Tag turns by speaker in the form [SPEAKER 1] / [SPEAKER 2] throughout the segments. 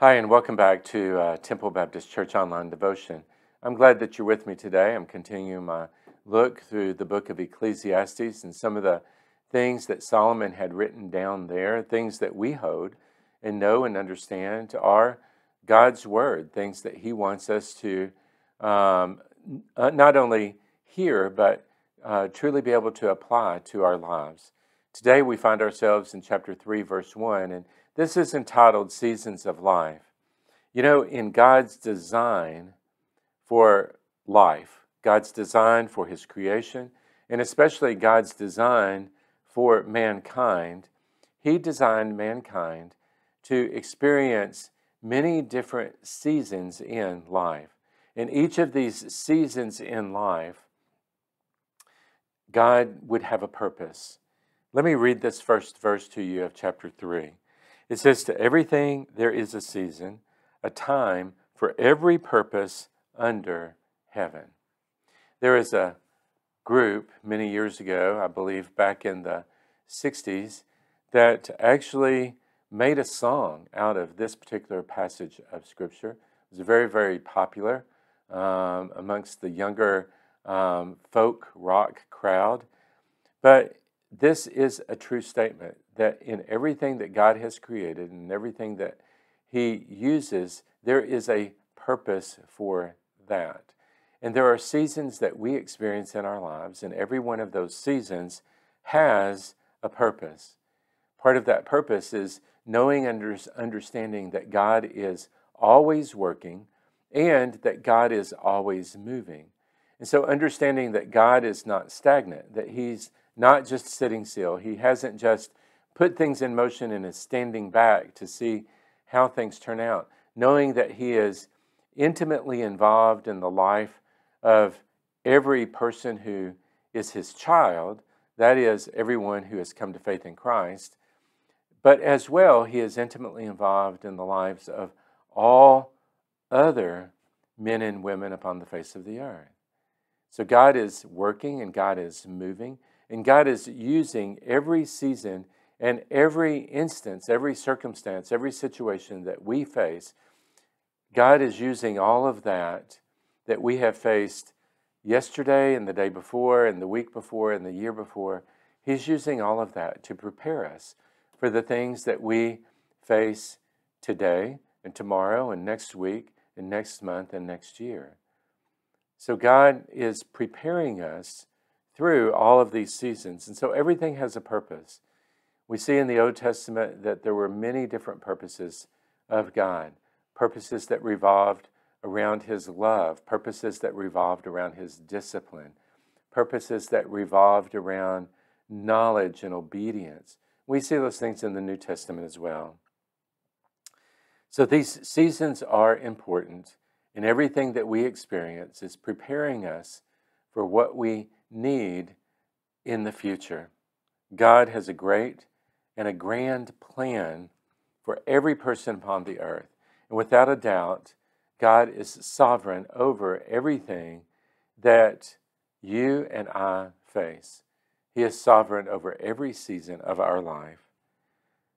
[SPEAKER 1] Hi, and welcome back to uh, Temple Baptist Church Online Devotion. I'm glad that you're with me today. I'm continuing my look through the book of Ecclesiastes and some of the things that Solomon had written down there, things that we hold and know and understand are God's Word, things that He wants us to um, uh, not only hear, but uh, truly be able to apply to our lives. Today we find ourselves in chapter 3, verse 1, and this is entitled Seasons of Life. You know, in God's design for life, God's design for His creation, and especially God's design for mankind, He designed mankind to experience many different seasons in life. In each of these seasons in life, God would have a purpose. Let me read this first verse to you of chapter 3. It says, To everything there is a season, a time for every purpose under heaven. There is a group many years ago, I believe back in the 60s, that actually made a song out of this particular passage of Scripture. It was very, very popular um, amongst the younger um, folk rock crowd. But this is a true statement that in everything that God has created and everything that He uses, there is a purpose for that. And there are seasons that we experience in our lives, and every one of those seasons has a purpose. Part of that purpose is knowing and understanding that God is always working and that God is always moving. And so, understanding that God is not stagnant, that He's not just sitting still, He hasn't just put things in motion and is standing back to see how things turn out, knowing that He is intimately involved in the life of every person who is His child, that is, everyone who has come to faith in Christ, but as well, He is intimately involved in the lives of all other men and women upon the face of the earth. So God is working and God is moving and God is using every season and every instance, every circumstance, every situation that we face. God is using all of that that we have faced yesterday and the day before and the week before and the year before. He's using all of that to prepare us for the things that we face today and tomorrow and next week and next month and next year. So God is preparing us through all of these seasons. And so everything has a purpose. We see in the Old Testament that there were many different purposes of God purposes that revolved around His love, purposes that revolved around His discipline, purposes that revolved around knowledge and obedience. We see those things in the New Testament as well. So these seasons are important, and everything that we experience is preparing us for what we need in the future. God has a great and a grand plan for every person upon the earth. And without a doubt, God is sovereign over everything that you and I face. He is sovereign over every season of our life.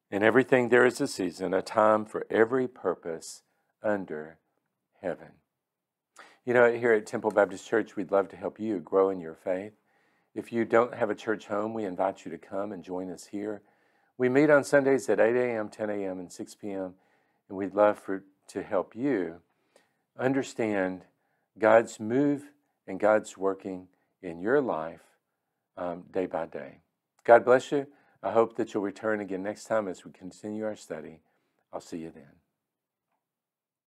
[SPEAKER 1] In everything there is a season, a time for every purpose under heaven. You know, here at Temple Baptist Church, we'd love to help you grow in your faith. If you don't have a church home, we invite you to come and join us here. We meet on Sundays at 8 a.m., 10 a.m., and 6 p.m., and we'd love for, to help you understand God's move and God's working in your life um, day by day. God bless you. I hope that you'll return again next time as we continue our study. I'll see you then.